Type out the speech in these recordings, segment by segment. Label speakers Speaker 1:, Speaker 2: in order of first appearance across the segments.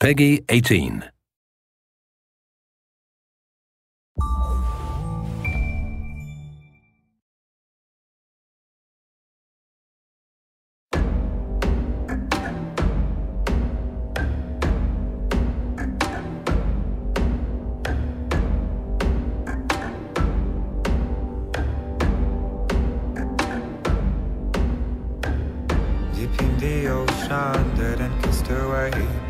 Speaker 1: Peggy 18.
Speaker 2: Deep in the ocean, and cast away,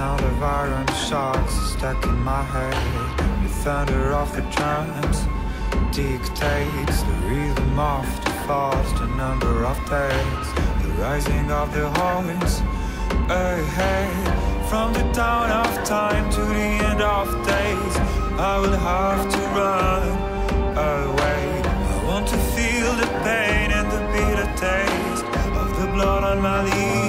Speaker 2: Sound of iron is stuck in my head. The thunder of the drums dictates the rhythm of the fast, the number of days, the rising of the horns ahead. From the dawn of time to the end of days, I will have to run away. I want to feel the pain and the bitter taste of the blood on my lips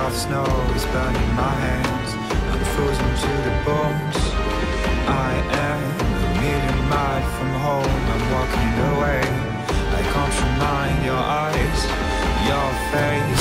Speaker 2: burst of snow is burning my hands. I'm frozen to the bones. I am a million miles from home. I'm walking away. I can't remind your eyes, your face.